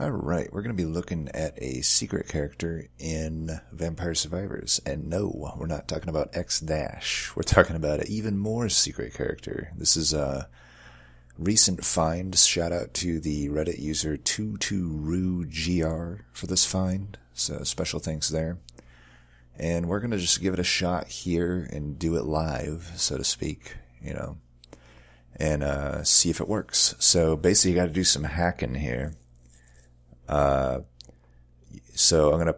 Alright, we're going to be looking at a secret character in Vampire Survivors. And no, we're not talking about Exdash. We're talking about an even more secret character. This is a recent find. Shout out to the Reddit user 22RuGR for this find. So special thanks there. And we're going to just give it a shot here and do it live, so to speak, you know, and uh, see if it works. So basically, you got to do some hacking here uh, so I'm going to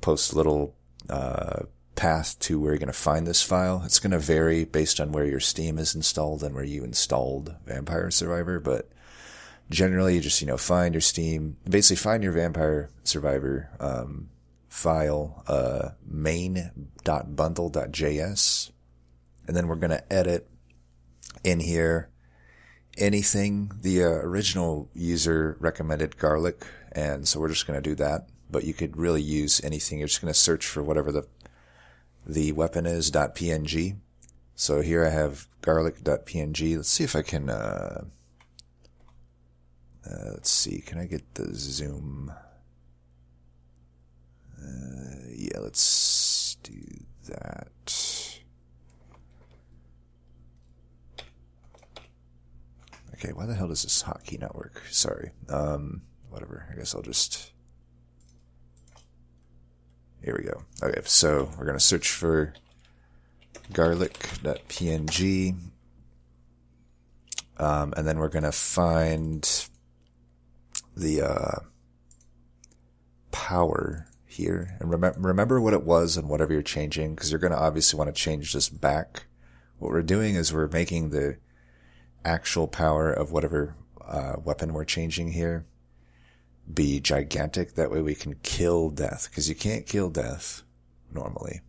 post a little uh, path to where you're going to find this file. It's going to vary based on where your Steam is installed and where you installed Vampire Survivor, but generally you just, you know, find your Steam, basically find your Vampire Survivor um, file, uh, main.bundle.js, and then we're going to edit in here anything the uh, original user recommended garlic and so we're just going to do that. But you could really use anything. You're just going to search for whatever the the weapon is .png. So here I have garlic.png. Let's see if I can. Uh, uh, let's see. Can I get the zoom? Uh, yeah, let's do that. Okay, why the does this hotkey not work? Sorry. Um, whatever. I guess I'll just. Here we go. Okay, so we're going to search for garlic.png. Um, and then we're going to find the uh, power here. And rem- remember what it was and whatever you're changing, because you're going to obviously want to change this back. What we're doing is we're making the actual power of whatever uh, weapon we're changing here be gigantic. That way we can kill death because you can't kill death normally.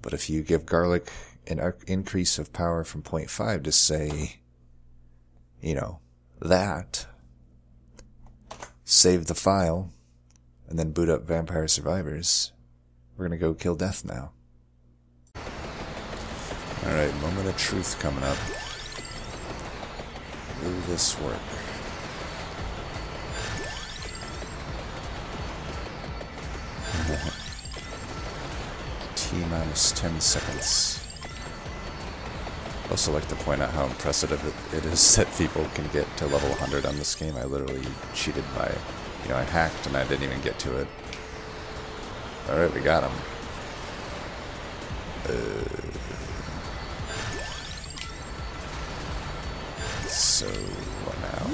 But if you give garlic an increase of power from 0.5 to say, you know, that, save the file, and then boot up Vampire Survivors, we're gonna go kill death now. Alright, moment of truth coming up. Will this work? T minus 10 seconds. I Also like to point out how impressive it is that people can get to level 100 on this game. I literally cheated by, you know, I hacked and I didn't even get to it. Alright, we got him. Uh, so, what now?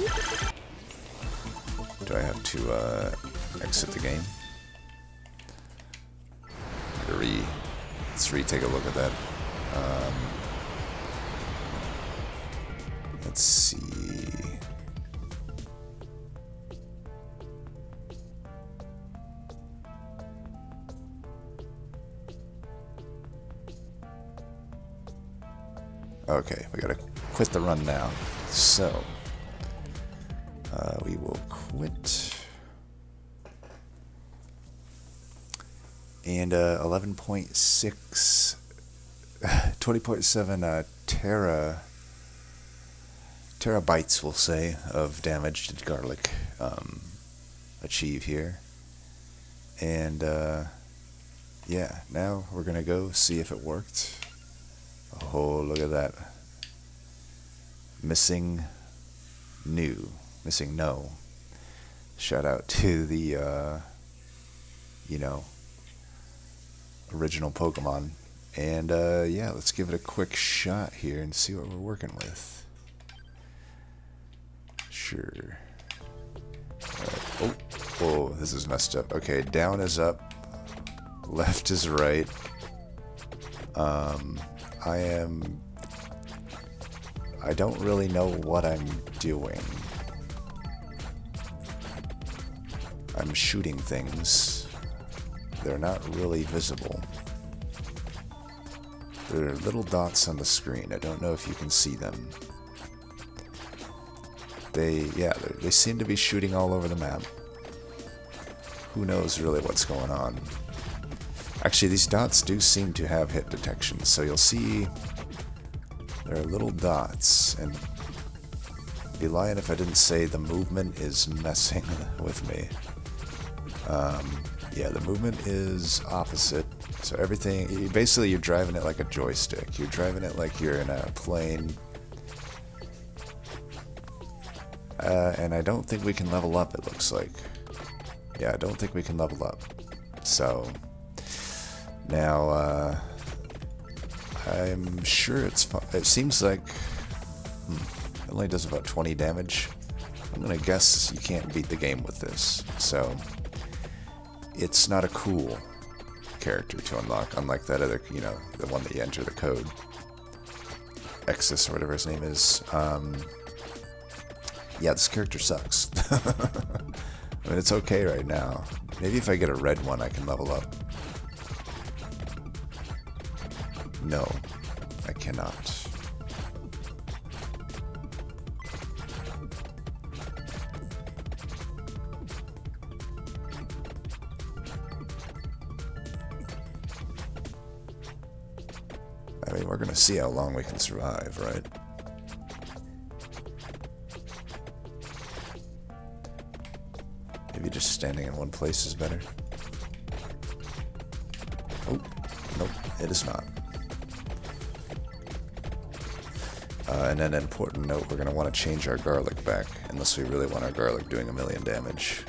Do I have to uh, exit the game? re let's retake a look at that. Um, let's see. Okay, we gotta quit the run now. So, uh, we will quit. and uh, 11.6, 20.7 uh, tera terabytes, we'll say, of damage did garlic um, achieve here. And uh, yeah, now we're gonna go see if it worked. Oh, look at that. Missing new. MissingNo. Shout out to the, uh, you know, original Pokemon. And uh, yeah, let's give it a quick shot here and see what we're working with. Sure. oh, oh, this is messed up. Okay, down is up, left is right. Um, I am. I don't really know what I'm doing. I'm shooting things they're not really visible. There are little dots on the screen. I don't know if you can see them. They, yeah, they seem to be shooting all over the map. Who knows really what's going on. Actually, these dots do seem to have hit detection, so you'll see there are little dots, and be lying if I didn't say the movement is messing with me. Um, yeah, the movement is opposite. So everything, basically, you're driving it like a joystick. You're driving it like you're in a plane. Uh, and I don't think we can level up, it looks like. Yeah, I don't think we can level up. So, now, uh, I'm sure it's, it seems like, hmm, it only does about 20 damage. I'm gonna guess you can't beat the game with this. So, it's not a cool character to unlock, unlike that other, you know, the one that you enter the code. Exus or whatever his name is. Um, yeah, this character sucks. I mean, it's okay right now. Maybe if I get a red one, I can level up. No, I cannot. I mean, we're going to see how long we can survive, right? Maybe just standing in one place is better. Oh, nope, it is not. Uh, and then an important note, we're going to want to change our garlic back, unless we really want our garlic doing a million damage.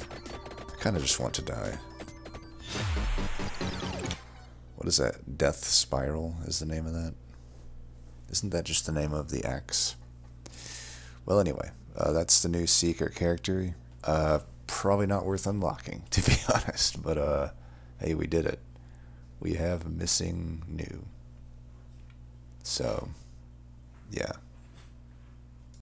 I kind of just want to die. What is that? Death Spiral is the name of that? Isn't that just the name of the axe? Well, anyway, uh, that's the new Seeker character. Uh, probably not worth unlocking, to be honest, but uh, hey, we did it. We have missing new. So, yeah.